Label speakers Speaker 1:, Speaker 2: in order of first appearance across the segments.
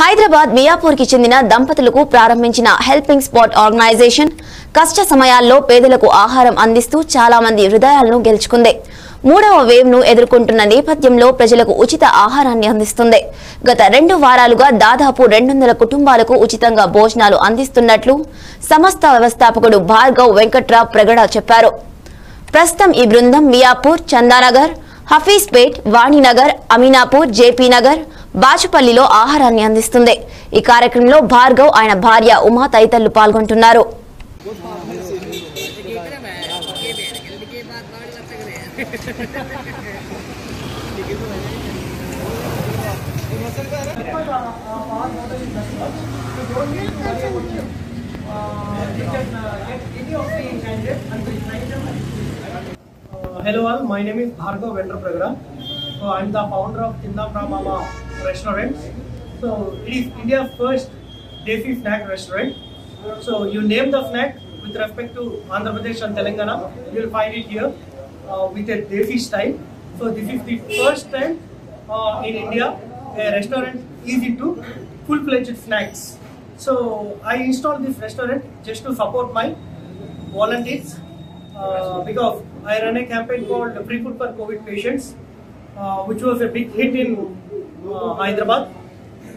Speaker 1: హైదరాబాద్ మియాపూర్కి చెందిన దంపతులకు ప్రారంభించిన హెల్పింగ్ స్పాట్ ఆర్గనైజేషన్ కష్ట సమయాల్లో పేదలకు ఆహారం అందిస్తూ చాలా మంది హృదయాలను గెలుచుకుంది. మూడవ వేవ్ను ఎదుర్కొంటున్న నేపథ్యంలో ప్రజలకు ఉచిత ఆహారాన్ని అందిస్తుంది. గత రెండు వారాలుగా దాదాపు రెండు వందల కుటుంబాలకు ఉచితంగా భోజనాలు అందిస్తున్నట్లు సంస్థ వ్యవస్థాపకుడు భార్గవ్ వెంకట్రావు ప్రగడ చెప్పారు. ప్రస్తుతం ఈ బృందం మియాపూర్ చందానగర్ హఫీజ్పేట్ వాణినగర్ అమీనాపూర్ జేపీ నగర్ బాచుపల్లిలో ఆహారాన్ని అందిస్తుంది. ఈ కార్యక్రమంలో భార్గవ్ ఆయన భార్య ఉమా తదితరులు పాల్గొంటున్నారు.
Speaker 2: Hello all my name is Bhargav venter program so I'm the founder of చిందా ప్రామా restaurant. So it is India's first Desi snack restaurant. So you name the snack with respect to Andhra Pradesh and Telangana, you will find it here uh, with a Desi style. So this is the first time uh, in India a restaurant is into full-fledged snacks. So I installed this restaurant just to support my volunteers uh, because I run a campaign called Free Food for COVID Patients, uh, which was a big hit in Hyderabad.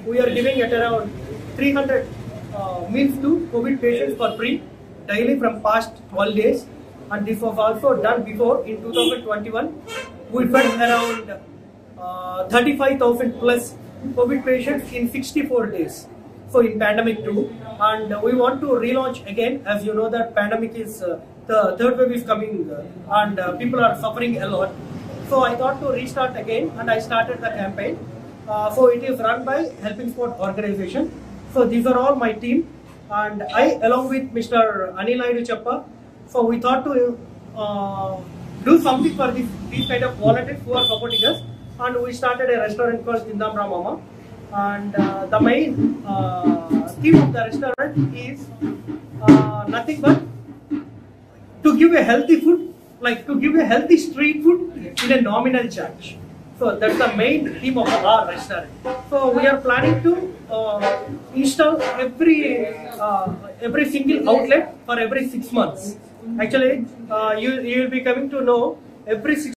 Speaker 2: We are giving at around 300 uh, meals to COVID patients for free daily from past 12 days. And this was also done before in 2021. We fed around uh, 35,000 plus COVID patients in 64 days. So in pandemic too, and uh, we want to relaunch again. As you know, that pandemic is uh, the third wave is coming, uh, and uh, people are suffering a lot. So I thought to restart again, and I started the campaign. Uh, so it is run by Helping Spot organization. So these are all my team, and I, along with Mr. Anil Naidu Chappa, so we thought to uh, do something for this, these kind of volunteers who are supporting us, and we started a restaurant called Tindamra Mama. And uh, the main uh, theme of the restaurant is uh, nothing but to give a healthy food, like to give a healthy street food in a nominal charge. So that's the main theme of our restaurant. So we are planning to uh, install every uh, every single outlet for every six months. Actually, uh, you you will be coming to know every six.